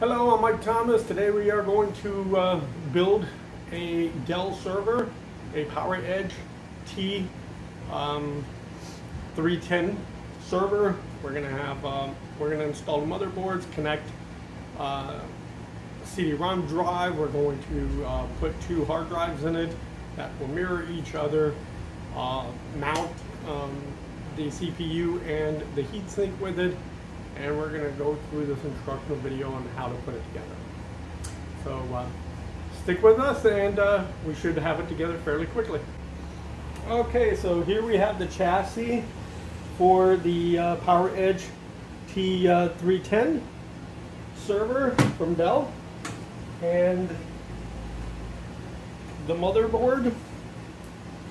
Hello, I'm Mike Thomas. Today we are going to uh, build a Dell server, a PowerEdge T um, 310 server. We're gonna have um, we're gonna install motherboards, connect uh, CD-ROM drive. We're going to uh, put two hard drives in it that will mirror each other, uh, mount um, the CPU and the heatsink with it, and we're going to go through this instructional video on how to put it together. So uh, stick with us and uh, we should have it together fairly quickly. Okay, so here we have the chassis for the uh, PowerEdge T310 server from Dell and the motherboard.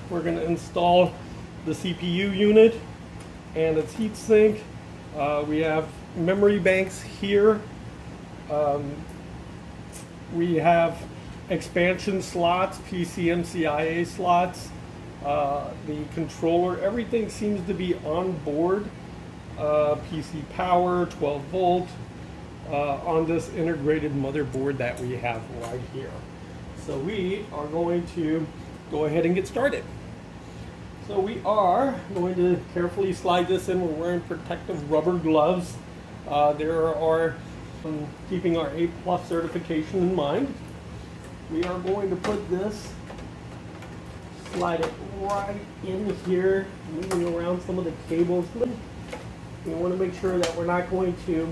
We're going to install the CPU unit and its heatsink. Uh, we have memory banks here. Um, we have expansion slots, PCMCIA slots, uh, the controller, everything seems to be on board. Uh, PC power, 12 volt, uh, on this integrated motherboard that we have right here. So we are going to go ahead and get started. So we are going to carefully slide this in. We're wearing protective rubber gloves. Uh, there are, um, keeping our A plus certification in mind, we are going to put this, slide it right in here, moving around some of the cables. We want to make sure that we're not going to,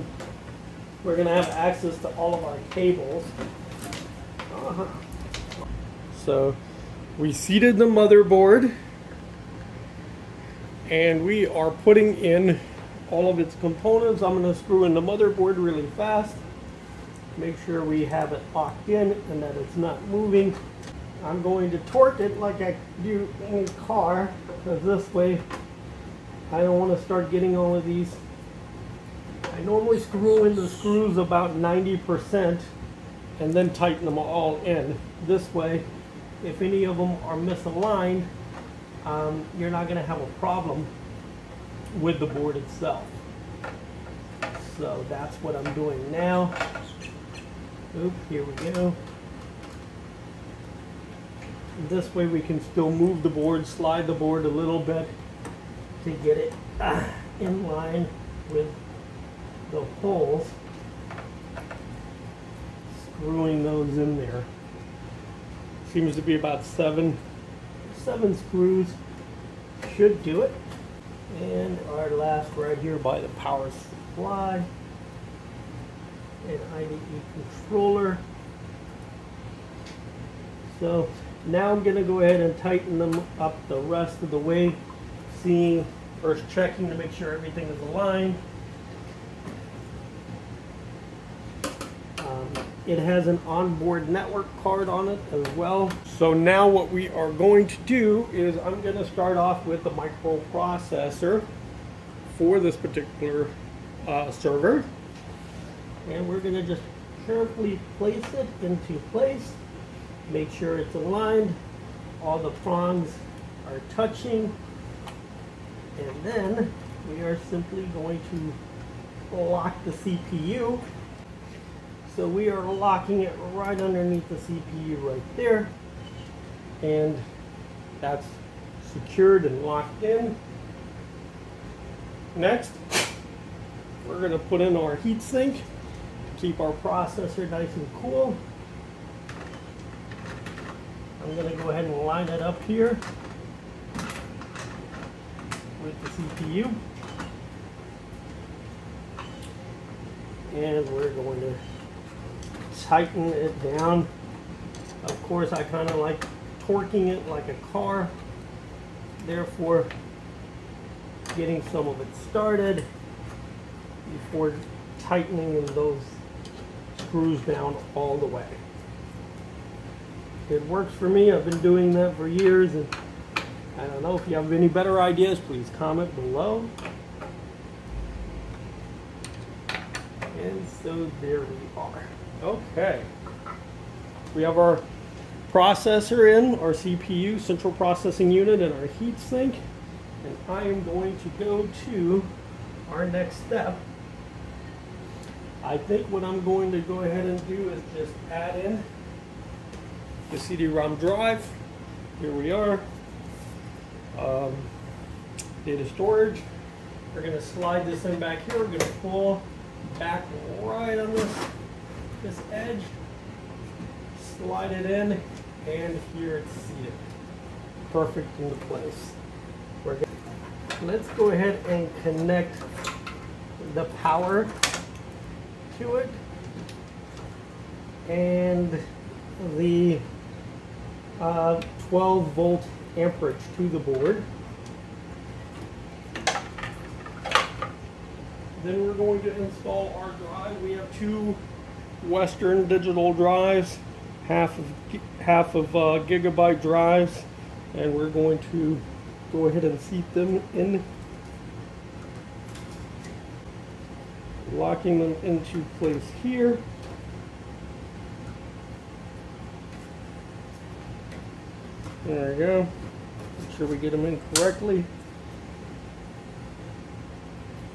we're going to have access to all of our cables. Uh -huh. So we seated the motherboard and we are putting in all of its components. I'm going to screw in the motherboard really fast. Make sure we have it locked in and that it's not moving. I'm going to torque it like I do any car because this way I don't want to start getting all of these. I normally screw in the screws about 90% and then tighten them all in. This way, if any of them are misaligned, um, you're not going to have a problem with the board itself. So that's what I'm doing now. Oop, here we go. This way we can still move the board, slide the board a little bit to get it uh, in line with the holes. Screwing those in there. Seems to be about seven seven screws should do it. And our last right here by the power supply and IDE controller. So now I'm going to go ahead and tighten them up the rest of the way, seeing, first checking to make sure everything is aligned. It has an onboard network card on it as well. So now what we are going to do is I'm going to start off with the microprocessor for this particular uh, server. And we're going to just carefully place it into place. Make sure it's aligned. All the prongs are touching. And then we are simply going to lock the CPU so we are locking it right underneath the CPU right there. And that's secured and locked in. Next, we're going to put in our heatsink to keep our processor nice and cool. I'm going to go ahead and line it up here with the CPU. And we're going to tighten it down. Of course, I kind of like torquing it like a car. Therefore, getting some of it started before tightening those screws down all the way. It works for me. I've been doing that for years. and I don't know if you have any better ideas, please comment below. And so there we are. Okay. We have our processor in, our CPU, central processing unit, and our heatsink. And I am going to go to our next step. I think what I'm going to go ahead and do is just add in the CD-ROM drive. Here we are. Um, data storage. We're going to slide this in back here. We're going to pull back right on this, this edge. Slide it in, and here it's seated. Perfect into place. Let's go ahead and connect the power to it and the uh, 12 volt amperage to the board. Then we're going to install our drive. We have two Western digital drives, half of half of uh, gigabyte drives, and we're going to go ahead and seat them in, locking them into place here. There we go. Make sure we get them in correctly.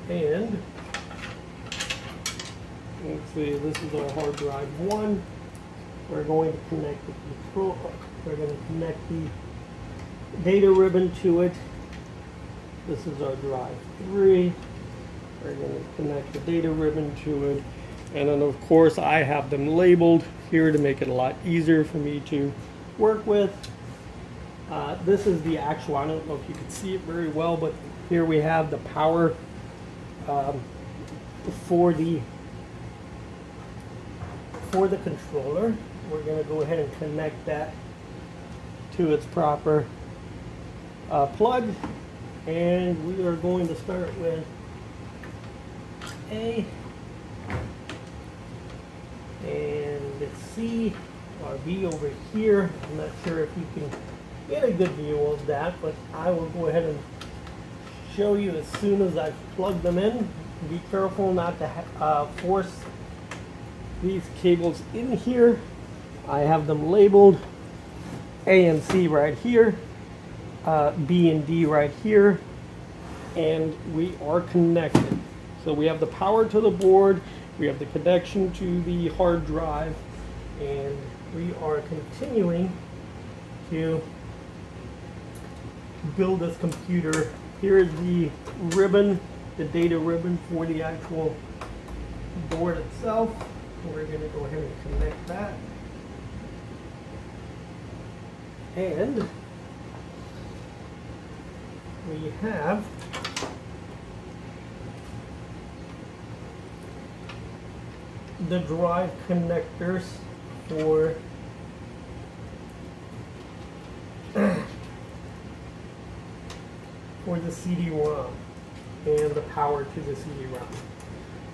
And let's see, this is our hard drive one. We're going to connect the control, we're going to connect the data ribbon to it. This is our drive three. We're going to connect the data ribbon to it. And then of course I have them labeled here to make it a lot easier for me to work with. Uh, this is the actual, I don't know if you can see it very well, but here we have the power um, for the for the controller. We're going to go ahead and connect that to its proper uh, plug and we are going to start with A and C or B over here. I'm not sure if you can get a good view of that, but I will go ahead and show you as soon as I plug them in. Be careful not to uh, force these cables in here. I have them labeled A and C right here uh, B and D right here and we are connected. So we have the power to the board, we have the connection to the hard drive, and we are continuing to build this computer. Here is the ribbon, the data ribbon for the actual board itself. We're going to go ahead and connect that. And we have the drive connectors for for the CD-ROM and the power to the CD-ROM.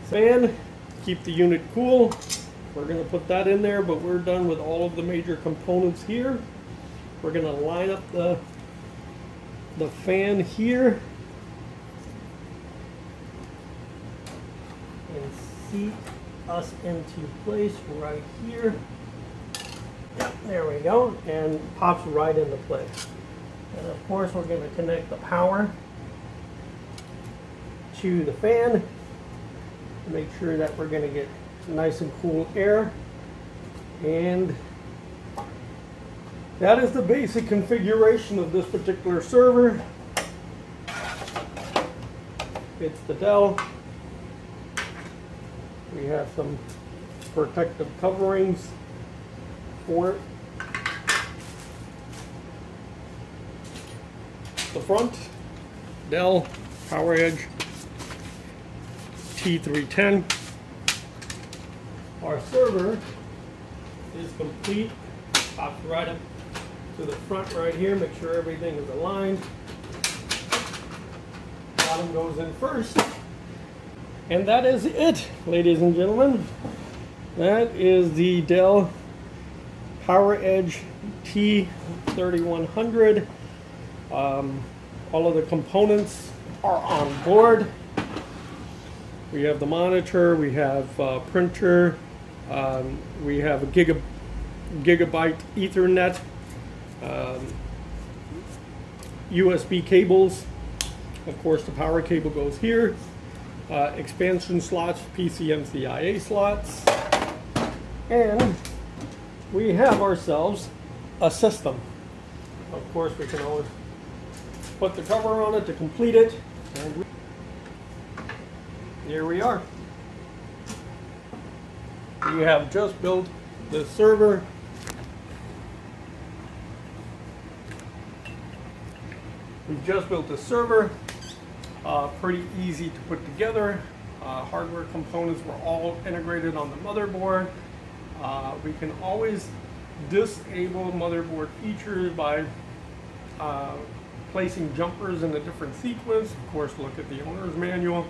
Fan, keep the unit cool. We're going to put that in there, but we're done with all of the major components here. We're going to line up the the fan here and seat us into place right here. Yep, there we go, and pops right into place. And of course we're going to connect the power to the fan make sure that we're going to get nice and cool air and that is the basic configuration of this particular server. It's the Dell. We have some protective coverings for it. The front, Dell PowerEdge T310. Our server is complete, pops right up to the front right here, make sure everything is aligned. Bottom goes in first. And that is it, ladies and gentlemen. That is the Dell PowerEdge T3100. Um, all of the components are on board. We have the monitor, we have a printer, um, we have a giga, gigabyte Ethernet um, USB cables. Of course, the power cable goes here. uh, expansion slots, PCMCIA slots, and we have ourselves a system. Of course, we can always put the cover on it to complete it. Here we are. We have just built the server. We've just built the server. Uh, pretty easy to put together. Uh, hardware components were all integrated on the motherboard. Uh, we can always disable motherboard features by uh, placing jumpers in a different sequence. Of course, look at the owner's manual,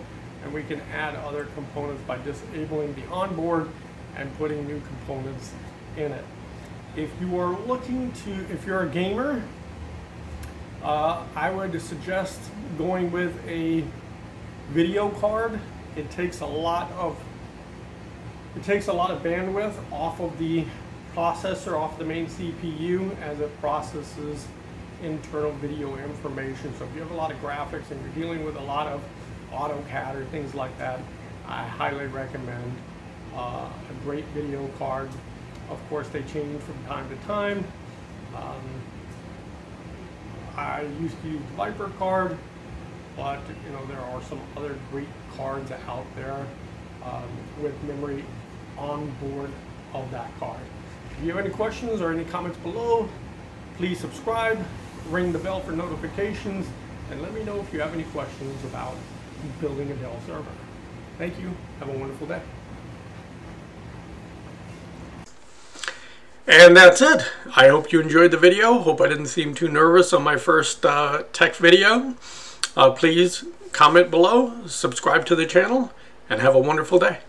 and we can add other components by disabling the onboard and putting new components in it. If you are looking to, if you're a gamer, uh, I would suggest going with a video card. It takes a lot of it takes a lot of bandwidth off of the processor, off the main CPU as it processes internal video information. So if you have a lot of graphics and you're dealing with a lot of AutoCAD or things like that, I highly recommend uh, a great video card. Of course, they change from time to time. Um, I used to use Viper card, but you know there are some other great cards out there um, with memory on board of that card. If you have any questions or any comments below, please subscribe, ring the bell for notifications, and let me know if you have any questions about building a Dell server. Thank you. Have a wonderful day. And that's it. I hope you enjoyed the video. Hope I didn't seem too nervous on my first uh, tech video. Uh, please comment below, subscribe to the channel, and have a wonderful day.